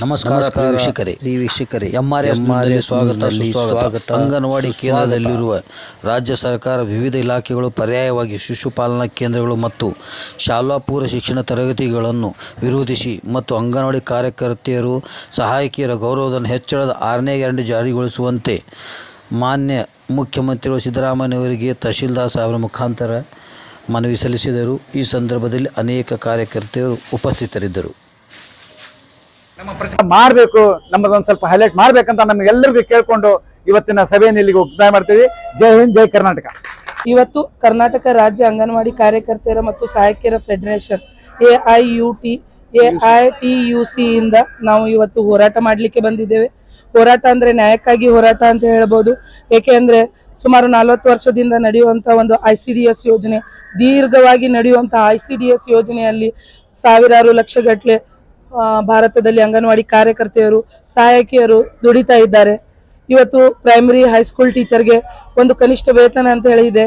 ನಮಸ್ಕಾರ ವೀಕ್ಷಕರೇ. ಈ ವೀಕ್ಷಕರೇ. ಎಂಆರ್ಎಸ್ ಸ್ವಾಗತ ಸ್ವಾಗತ ಅಂಗನವಾಡಿ ಕೇಂದ್ರದಲ್ಲಿರುವ ರಾಜ್ಯ ಸರ್ಕಾರ ವಿವಿಧ ಇಲಾಖೆಗಳು ಪರ್ಯಾಯವಾಗಿ ಶಿಶುಪಾಲನಾ ಕೇಂದ್ರಗಳು ಮತ್ತು ಶಾಲಾ ಪೂರ್ವ ಶಿಕ್ಷಣ ತರಗತಿಗಳನ್ನು ವಿರೋಧಿಸಿ ಮತ್ತು ಅಂಗನವಾಡಿ ಕಾರ್ಯಕರ್ತೆಯರು ಸಹಾಯಕಿಯರ ಗೌರವವನ್ನು ಹೆಚ್ಚಳದ ಆರನೇ ಗ್ಯಾರಂಟಿ ಜಾರಿಗೊಳಿಸುವಂತೆ ಮಾನ್ಯ ಮುಖ್ಯಮಂತ್ರಿಗಳು ಸಿದ್ದರಾಮಯ್ಯವರಿಗೆ ತಹಶೀಲ್ದಾರ್ ಸಾಹೇಬರ ಮುಖಾಂತರ ಮನವಿ ಸಲ್ಲಿಸಿದರು. ಈ ಸಂದರ್ಭದಲ್ಲಿ ಅನೇಕ ಕಾರ್ಯಕರ್ತೆಯರು ಉಪಸ್ಥಿತರಿದ್ದರು. ಮಾಡಬೇಕು ನಮ್ಮದೊಂದು ಸ್ವಲ್ಪ ಹೈಲೈಟ್ ಮಾಡ್ಬೇಕಂತ ನಮ್ಗೆಲ್ಲರಿಗೂ ಕೇಳ್ಕೊಂಡು ಇವತ್ತಿನ ಸಭೆಯನ್ನು ಇಲ್ಲಿಗೆ ಒತ್ತಾಯ ಮಾಡ್ತೀವಿ. ಜೈ ಹಿಂದ್ ಜೈ ಕರ್ನಾಟಕ. ಇವತ್ತು ಕರ್ನಾಟಕ ರಾಜ್ಯ ಅಂಗನವಾಡಿ ಕಾರ್ಯಕರ್ತೆಯರ ಮತ್ತು ಸಹಾಯಕಿಯರ federation A I U T A I T U C ಇಂದ ನಾವು ಇವತ್ತು ಹೋರಾಟ ಮಾಡಲಿಕ್ಕೆ ಬಂದಿದ್ದೇವೆ. ಹೋರಾಟ ಅಂದ್ರೆ ನ್ಯಾಯಕ್ಕಾಗಿ ಹೋರಾಟ ಅಂತ ಹೇಳ್ಬೋದು. ಏಕೆಂದ್ರೆ ಸುಮಾರು ನಲವತ್ತು ವರ್ಷದಿಂದ ನಡೆಯುವಂತ ಒಂದು ಐ ಸಿ ಡಿ ಎಸ್ ಯೋಜನೆ ದೀರ್ಘವಾಗಿ ನಡೆಯುವಂಥ ಐ ಸಿ ಡಿ ಎಸ್ ಯೋಜನೆಯಲ್ಲಿ ಸಾವಿರಾರು ಲಕ್ಷಗಟ್ಟಲೆ ಭಾರತದಲ್ಲಿ ಅಂಗನವಾಡಿ ಕಾರ್ಯಕರ್ತೆಯರು, ಸಹಾಯಕಿಯರು ದುಡಿತಾ ಇದ್ದಾರೆ. ಇವತ್ತು ಪ್ರೈಮರಿ ಹೈಸ್ಕೂಲ್ ಟೀಚರ್ಗೆ ಒಂದು ಕನಿಷ್ಠ ವೇತನ ಅಂತ ಹೇಳಿದೆ.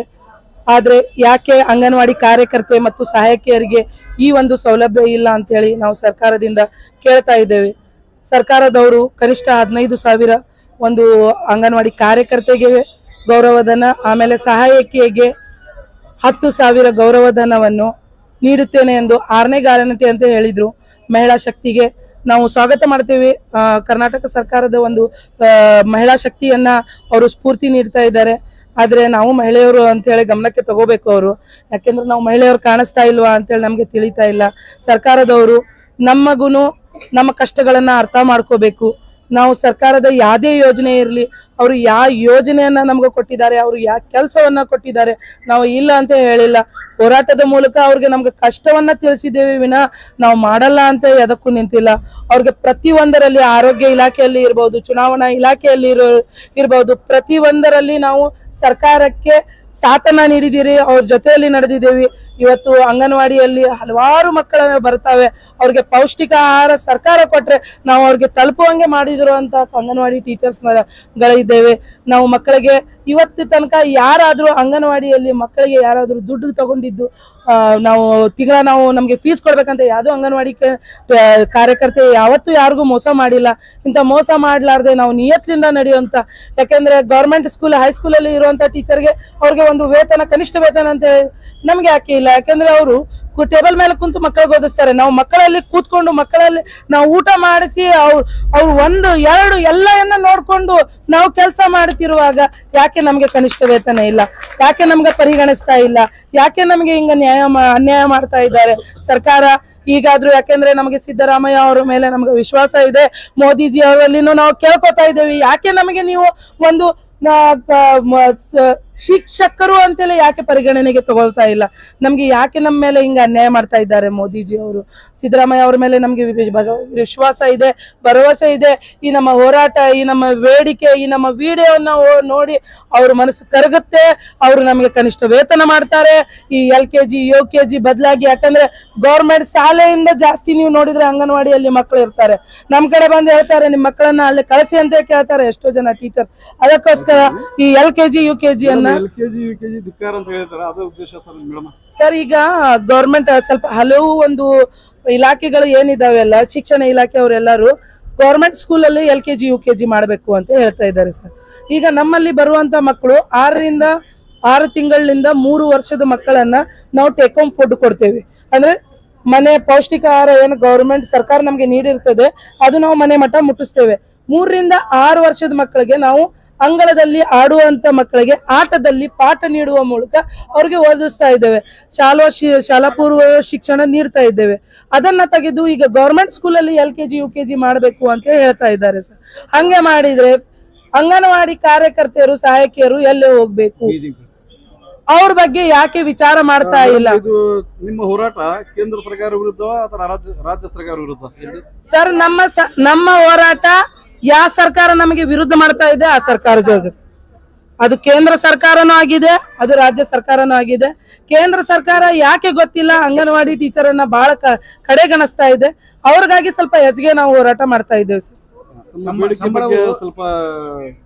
ಆದರೆ ಯಾಕೆ ಅಂಗನವಾಡಿ ಕಾರ್ಯಕರ್ತೆ ಮತ್ತು ಸಹಾಯಕಿಯರಿಗೆ ಈ ಒಂದು ಸೌಲಭ್ಯ ಇಲ್ಲ ಅಂತ ಹೇಳಿ ನಾವು ಸರ್ಕಾರದಿಂದ ಕೇಳ್ತಾ ಇದ್ದೇವೆ. ಸರ್ಕಾರದವರು ಕನಿಷ್ಠ ಹದಿನೈದು ಸಾವಿರ ಒಂದು ಅಂಗನವಾಡಿ ಕಾರ್ಯಕರ್ತೆಗೆ ಗೌರವಧನ, ಆಮೇಲೆ ಸಹಾಯಕಿಯಗೆ ಹತ್ತು ಸಾವಿರ ಗೌರವಧನವನ್ನು ನೀಡುತ್ತೇನೆ ಎಂದು ಆರನೇ ಗ್ಯಾರಂಟಿ ಅಂತ ಹೇಳಿದ್ರು. ಮಹಿಳಾ ಶಕ್ತಿಗೆ ನಾವು ಸ್ವಾಗತ ಮಾಡ್ತೇವೆ. ಕರ್ನಾಟಕ ಸರ್ಕಾರದ ಒಂದು ಮಹಿಳಾ ಶಕ್ತಿಯನ್ನ ಅವರು ಸ್ಫೂರ್ತಿ ನೀಡ್ತಾ ಇದ್ದಾರೆ. ಆದ್ರೆ ನಾವು ಮಹಿಳೆಯರು ಅಂತ ಹೇಳಿ ಗಮನಕ್ಕೆ ತಗೋಬೇಕು ಅವರು. ಯಾಕೆಂದ್ರೆ ನಾವು ಮಹಿಳೆಯರು ಕಾಣಿಸ್ತಾ ಇಲ್ವಾ ಅಂತೇಳಿ ನಮ್ಗೆ ತಿಳಿತಾ ಇಲ್ಲ. ಸರ್ಕಾರದವರು ನಮಗುನು ನಮ್ಮ ಕಷ್ಟಗಳನ್ನ ಅರ್ಥ ಮಾಡ್ಕೋಬೇಕು. ನಾವು ಸರ್ಕಾರದ ಯಾವುದೇ ಯೋಜನೆ ಇರಲಿ, ಅವರು ಯಾವ ಯೋಜನೆಯನ್ನು ನಮ್ಗೆ ಕೊಟ್ಟಿದ್ದಾರೆ, ಅವರು ಯಾವ ಕೆಲಸವನ್ನು ಕೊಟ್ಟಿದ್ದಾರೆ, ನಾವು ಇಲ್ಲ ಅಂತ ಹೇಳಿಲ್ಲ. ಹೋರಾಟದ ಮೂಲಕ ಅವ್ರಿಗೆ ನಮ್ಗೆ ಕಷ್ಟವನ್ನ ತಿಳಿಸಿದ್ದೇವೆ ವಿನ, ನಾವು ಮಾಡಲ್ಲ ಅಂತ ಯಾವುದಕ್ಕೂ ನಿಂತಿಲ್ಲ. ಅವ್ರಿಗೆ ಪ್ರತಿ ಒಂದರಲ್ಲಿ ಆರೋಗ್ಯ ಇಲಾಖೆಯಲ್ಲಿ ಇರ್ಬೋದು, ಚುನಾವಣಾ ಇಲಾಖೆಯಲ್ಲಿ ಇರೋ, ಇರ್ಬೋದು ಪ್ರತಿ ಒಂದರಲ್ಲಿ ನಾವು ಸರ್ಕಾರಕ್ಕೆ ಸಾಥನ ನೀಡಿದ್ದೀರಿ, ಅವ್ರ ಜೊತೆಯಲ್ಲಿ ನಡೆದಿದ್ದೀವಿ. ಇವತ್ತು ಅಂಗನವಾಡಿಯಲ್ಲಿ ಹಲವಾರು ಮಕ್ಕಳ ಬರ್ತಾವೆ. ಅವ್ರಿಗೆ ಪೌಷ್ಟಿಕ ಆಹಾರ ಸರ್ಕಾರ ಕೊಟ್ರೆ ನಾವು ಅವ್ರಿಗೆ ತಲುಪುವಂಗೆ ಮಾಡಿದಿರುವಂತಹ ಅಂಗನವಾಡಿ ಟೀಚರ್ಸ್ ಗಳಿದ್ದೇವೆ. ನಾವು ಮಕ್ಕಳಿಗೆ ಇವತ್ತು ತನಕ ಯಾರಾದರೂ ಅಂಗನವಾಡಿಯಲ್ಲಿ ಮಕ್ಕಳಿಗೆ ಯಾರಾದರೂ ದುಡ್ಡು ತಗೊಂಡಿದ್ದು ನಾವು ತಿಂಗಳ ನಾವು ನಮಗೆ ಫೀಸ್ ಕೊಡ್ಬೇಕಂತ ಯಾವುದೋ ಅಂಗನವಾಡಿ ಕಾರ್ಯಕರ್ತೆ ಯಾವತ್ತೂ ಯಾರಿಗೂ ಮೋಸ ಮಾಡಿಲ್ಲ. ಇಂಥ ಮೋಸ ಮಾಡಲಾರ್ದೆ ನಾವು ನಿಯತ್ಲಿಂದ ನಡೆಯುವಂಥ, ಯಾಕೆಂದ್ರೆ ಗೌರ್ಮೆಂಟ್ ಸ್ಕೂಲ್ ಹೈಸ್ಕೂಲಲ್ಲಿ ಇರುವಂತ ಟೀಚರ್ಗೆ ಅವ್ರಿಗೆ ಒಂದು ವೇತನ, ಕನಿಷ್ಠ ವೇತನ ಅಂತ ನಮ್ಗೆ ಯಾಕೆ ಇಲ್ಲ. ಯಾಕೆಂದರೆ ಅವರು ಟೇಬಲ್ ಮೇಲೆ ಕುಂತು ಮಕ್ಕಳಿಗೆ ಓದಿಸ್ತಾರೆ. ನಾವು ಮಕ್ಕಳಲ್ಲಿ ಕೂತ್ಕೊಂಡು ಮಕ್ಕಳಲ್ಲಿ ನಾವು ಊಟ ಮಾಡಿಸಿ ಅವ್ರು ಅವ್ರು ಒಂದು, ಎರಡು ಎಲ್ಲವನ್ನ ನೋಡ್ಕೊಂಡು ನಾವು ಕೆಲಸ ಮಾಡ್ತಿರುವಾಗ ಯಾಕೆ ನಮಗೆ ಕನಿಷ್ಠ ವೇತನ ಇಲ್ಲ? ಯಾಕೆ ನಮ್ಗೆ ಪರಿಗಣಿಸ್ತಾ ಇಲ್ಲ? ಯಾಕೆ ನಮಗೆ ಹಿಂಗ ನ್ಯಾಯ ಅನ್ಯಾಯ ಮಾಡ್ತಾ ಇದ್ದಾರೆ? ಸರ್ಕಾರ ಈಗಾದ್ರೂ ಯಾಕೆಂದ್ರೆ ನಮಗೆ ಸಿದ್ದರಾಮಯ್ಯ ಅವರ ಮೇಲೆ ನಮ್ಗೆ ವಿಶ್ವಾಸ ಇದೆ. ಮೋದಿಜಿ ಅವರಲ್ಲಿನೂ ನಾವು ಕೇಳ್ಕೊತಾ ಇದ್ದೇವೆ. ಯಾಕೆ ನಮಗೆ ನೀವು ಒಂದು ಶಿಕ್ಷಕರು ಅಂತೇಳಿ ಯಾಕೆ ಪರಿಗಣನೆಗೆ ತಗೊಳ್ತಾ ಇಲ್ಲ? ನಮ್ಗೆ ಯಾಕೆ ನಮ್ಮ ಮೇಲೆ ಹಿಂಗ ಅನ್ಯಾಯ ಮಾಡ್ತಾ ಇದ್ದಾರೆ ಮೋದಿಜಿ ಅವರು? ಸಿದ್ದರಾಮಯ್ಯ ಅವ್ರ ಮೇಲೆ ನಮ್ಗೆ ವಿಶ್ವಾಸ ಇದೆ, ಭರವಸೆ ಇದೆ. ಈ ನಮ್ಮ ಹೋರಾಟ, ಈ ನಮ್ಮ ಬೇಡಿಕೆ, ಈ ನಮ್ಮ ವಿಡಿಯೋನ ನೋಡಿ ಅವ್ರ ಮನಸ್ಸು ಕರಗುತ್ತೆ. ಅವರು ನಮಗೆ ಕನಿಷ್ಠ ವೇತನ ಮಾಡ್ತಾರೆ. ಈ L K G, U K G ಬದಲಾಗಿ ಯಾಕಂದ್ರೆ ಗೌರ್ಮೆಂಟ್ ಶಾಲೆಯಿಂದ ಜಾಸ್ತಿ ನೀವು ನೋಡಿದ್ರೆ ಅಂಗನವಾಡಿಯಲ್ಲಿ ಮಕ್ಕಳು ಇರ್ತಾರೆ. ನಮ್ ಕಡೆ ಬಂದು ಹೇಳ್ತಾರೆ, ನಿಮ್ ಮಕ್ಕಳನ್ನ ಅಲ್ಲಿ ಕಳಿಸಿ ಅಂತ ಕೇಳ್ತಾರೆ ಎಷ್ಟೋ ಜನ ಟೀಚರ್ಸ್ ಅದಕ್ಕೋಸ್ಕರ ಈ L K G, U K G ಅನ್ನ ಎಲ್ ಕೆಜಿ ಯು ಧಿಕ್ಕಾರ ಅಂತ ಹೇಳ್ತಾರೆ ಅದೇ ಉದ್ದೇಶ ಸರ್ ಮೇಡಮ್. ಸರ್ ಈಗ ಗೌರ್ಮೆಂಟ್ ಸ್ವಲ್ಪ ಹಲವು ಒಂದು ಇಲಾಖೆಗಳು ಏನಿದಾವೆಲ್ಲ ಶಿಕ್ಷಣ ಇಲಾಖೆ ಅವರೆಲ್ಲರೂ ಗೌರ್ಮೆಂಟ್ ಸ್ಕೂಲಲ್ಲಿ L K G U K G ಮಾಡಬೇಕು ಅಂತ ಹೇಳ್ತಾ ಇದ್ದಾರೆ ಸರ್. ಈಗ ನಮ್ಮಲ್ಲಿ ಬರುವಂತ ಮಕ್ಕಳು ಆರರಿಂದ ಆರು ತಿಂಗಳಿಂದ ಮೂರು ವರ್ಷದ ಮಕ್ಕಳನ್ನ ನಾವು ಟೇಕ್ ಹೋಮ್ ಫುಡ್ ಕೊಡ್ತೇವೆ. ಅಂದ್ರೆ ಮನೆ ಪೌಷ್ಟಿಕ ಆಹಾರ ಏನು ಗೌರ್ಮೆಂಟ್ ಸರ್ಕಾರ ನಮಗೆ ನೀಡಿರ್ತದೆ ಅದು ನಾವು ಮನೆ ಮಠ ಮುಟ್ಟಿಸ್ತೇವೆ. ಮೂರರಿಂದ ಆರು ವರ್ಷದ ಮಕ್ಕಳಿಗೆ ನಾವು ಅಂಗಳದಲ್ಲಿ ಆಡುವಂತ ಮಕ್ಕಳಿಗೆ ಆಟದಲ್ಲಿ ಪಾಠ ನೀಡುವ ಮೂಲಕ ಅವ್ರಿಗೆ ಓದಿಸ್ತಾ ಇದ್ದೇವೆ. ಶಾಲಾ ಶಿ- ಶಾಲಾ ಪೂರ್ವ ಶಿಕ್ಷಣ ನೀಡ್ತಾ ಇದ್ದೇವೆ. ಅದನ್ನ ತೆಗೆದು ಈಗ ಗೌರ್ಮೆಂಟ್ ಸ್ಕೂಲಲ್ಲಿ L K G U K G ಮಾಡಬೇಕು ಅಂತ ಹೇಳ್ತಾ ಇದ್ದಾರೆ ಸರ್. ಹಂಗೆ ಮಾಡಿದ್ರೆ ಅಂಗನವಾಡಿ ಕಾರ್ಯಕರ್ತೆಯರು ಸಹಾಯಕಿಯರು ಎಲ್ಲೇ ಹೋಗ್ಬೇಕು? ಅವ್ರ ಬಗ್ಗೆ ಯಾಕೆ ವಿಚಾರ ಮಾಡ್ತಾ ಇಲ್ಲ? ನಿಮ್ಮ ಹೋರಾಟ ಕೇಂದ್ರ ಸರ್ಕಾರ ವಿರುದ್ಧ ಅಥವಾ ರಾಜ್ಯ ರಾಜ್ಯ ಸರ್ಕಾರ ವಿರುದ್ಧ? ಸರ್ ನಮ್ಮ ನಮ್ಮ ಹೋರಾಟ ಯಾವ ಸರ್ಕಾರ ನಮಗೆ ವಿರುದ್ಧ ಮಾಡ್ತಾ ಇದೆ ಆ ಸರ್ಕಾರ ಜೊತೆ ಅದು ಕೇಂದ್ರ ಸರ್ಕಾರನೂ ಆಗಿದೆ ಅದು ರಾಜ್ಯ ಸರ್ಕಾರನೂ ಆಗಿದೆ. ಕೇಂದ್ರ ಸರ್ಕಾರ ಯಾಕೆ ಗೊತ್ತಿಲ್ಲ? ಅಂಗನವಾಡಿ ಟೀಚರ್ ಅನ್ನ ಬಹಳ ಕಡೆಗಣಿಸ್ತಾ ಇದೆ. ಅವ್ರಿಗಾಗಿ ಸ್ವಲ್ಪ ಹೆಚ್ಚಿಗೆ ನಾವು ಹೋರಾಟ ಮಾಡ್ತಾ ಇದ್ದೇವೆ ಸರ್. ಸ್ವಲ್ಪ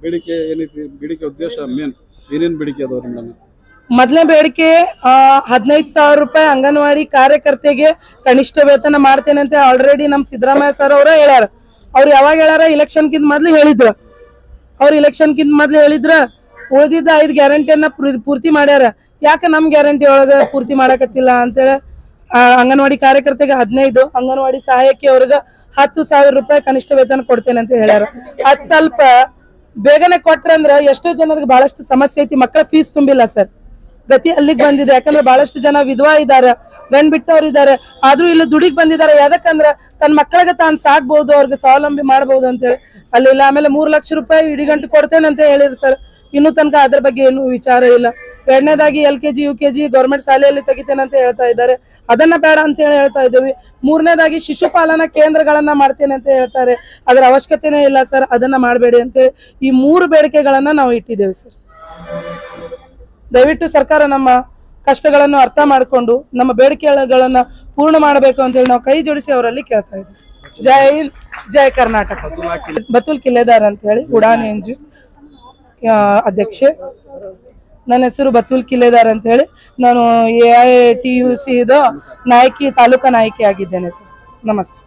ಬೇಡಿಕೆ ಏನೈತಿ? ಬೇಡಿಕೆ ಉದ್ದೇಶ ಮೇನ್. ಏನೇನ್ ಬೇಡಿಕೆ ಅದಾವ್ರಿ ಮೇಡಮ್? ಮೊದಲನೇ ಬೇಡಿಕೆ ಹದಿನೈದು ಸಾವಿರ ರೂಪಾಯಿ ಅಂಗನವಾಡಿ ಕಾರ್ಯಕರ್ತೆಗೆ ಕನಿಷ್ಠ ವೇತನ ಮಾಡ್ತೇನೆ ಅಂತ ಆಲ್ರೆಡಿ ನಮ್ ಸಿದ್ದರಾಮಯ್ಯ ಸರ್ ಅವರ ಹೇಳ್ಯಾರ. ಅವ್ರು ಯಾವಾಗ ಹೇಳಾರ ಇಲೆಕ್ಷನ್ಕಿಂತ ಮೊದ್ಲು ಹೇಳಿದ್ರ. ಅವ್ರು ಇಲೆಕ್ಷನ್ಕಿಂತ ಮೊದ್ಲು ಹೇಳಿದ್ರ, ಉಳಿದಿದ್ದ ಐದು ಗ್ಯಾರಂಟಿಯನ್ನ ಪೂರ್- ಪೂರ್ತಿ ಮಾಡ್ಯಾರ. ಯಾಕೆ ನಮ್ ಗ್ಯಾರಂಟಿ ಒಳಗ ಪೂರ್ತಿ ಮಾಡಕತ್ತಿಲ್ಲ ಅಂತೇಳಿ ಅಂಗನವಾಡಿ ಕಾರ್ಯಕರ್ತೆಗೆ ಹದಿನೈದು, ಅಂಗನವಾಡಿ ಸಹಾಯಕಿ ಅವ್ರಿಗೆ ಹತ್ತು ಸಾವಿರ ರೂಪಾಯಿ ಕನಿಷ್ಠ ವೇತನ ಕೊಡ್ತೇನೆ ಅಂತ ಹೇಳ್ಯಾರ. ಅದ್ ಸ್ವಲ್ಪ ಬೇಗನೆ ಕೊಟ್ರಂದ್ರ ಎಷ್ಟೋ ಜನರಿಗೆ ಬಹಳಷ್ಟು ಸಮಸ್ಯೆ ಐತಿ. ಮಕ್ಕಳ ಫೀಸ್ ತುಂಬಿಲ್ಲ ಸರ್. ಗತಿ ಅಲ್ಲಿಗೆ ಬಂದಿದೆ. ಯಾಕಂದ್ರೆ ಬಹಳಷ್ಟು ಜನ ವಿಧವಾ ಇದಾರೆ. ಗಂಡ್ ಬಿಟ್ಟವ್ರು ಇದಾರೆ ಆದ್ರೂ ಇಲ್ಲಿ ದುಡಿಗ್ ಬಂದಿದ್ದಾರೆ. ಯಾಕಂದ್ರ ತನ್ನ ಮಕ್ಕಳಿಗೆ ತಾನು ಸಾಕ್ಬಹುದು ಅವ್ರಿಗೆ ಸ್ವಾವಲಂಬಿ ಮಾಡಬಹುದು ಅಂತೇಳಿ ಅಲ್ಲಿ ಇಲ್ಲ, ಆಮೇಲೆ ಮೂರ್ ಲಕ್ಷ ರೂಪಾಯಿ ಇಡೀ ಗಂಟು ಕೊಡ್ತೇನೆ ಅಂತ ಹೇಳಿದ್ರು ಸರ್. ಇನ್ನು ತನಕ ಅದ್ರ ಬಗ್ಗೆ ಏನು ವಿಚಾರ ಇಲ್ಲ. ಎರಡನೇದಾಗಿ L K G, U K G government ಶಾಲೆಯಲ್ಲಿ ತೆಗಿತೇನೆ ಅಂತ ಹೇಳ್ತಾ ಇದ್ದಾರೆ. ಅದನ್ನ ಬೇಡ ಅಂತ ಹೇಳಿ ಹೇಳ್ತಾ ಇದ್ದೀವಿ. ಮೂರನೇದಾಗಿ ಶಿಶುಪಾಲನಾ ಕೇಂದ್ರಗಳನ್ನ ಮಾಡ್ತೇನೆ ಅಂತ ಹೇಳ್ತಾರೆ. ಅದರ ಅವಶ್ಯಕತೆನೇ ಇಲ್ಲ ಸರ್. ಅದನ್ನ ಮಾಡಬೇಡಿ ಅಂತ ಈ ಮೂರು ಬೇಡಿಕೆಗಳನ್ನ ನಾವು ಇಟ್ಟಿದ್ದೇವೆ ಸರ್. ದಯವಿಟ್ಟು ಸರ್ಕಾರ ನಮ್ಮ ಕಷ್ಟಗಳನ್ನು ಅರ್ಥ ಮಾಡಿಕೊಂಡು ನಮ್ಮ ಬೇಡಿಕೆಗಳನ್ನ ಪೂರ್ಣ ಮಾಡಬೇಕು ಅಂತ ಹೇಳಿ ನಾವು ಕೈ ಜೋಡಿಸಿ ಅವರಲ್ಲಿ ಕೇಳ್ತಾ ಇದ್ದೀವಿ ಜಯ ಹಿಂದ್, ಜೈ ಕರ್ನಾಟಕ. ಬತುಲ್ ಕಿಲ್ಲೆದಾರ್ ಅಂತ ಹೇಳಿ ಉಡಾನ್ ಎನ್ ಜಿ ಅಧ್ಯಕ್ಷೆ. ನನ್ನ ಹೆಸರು ಬತುಲ್ ಕಿಲ್ಲೆದಾರ್ ಅಂತ ಹೇಳಿ. ನಾನು A I T U C ನಾಯಕಿ, ತಾಲೂಕಾ ನಾಯಕಿ ಆಗಿದ್ದೇನೆ ಸರ್. ನಮಸ್ತೆ.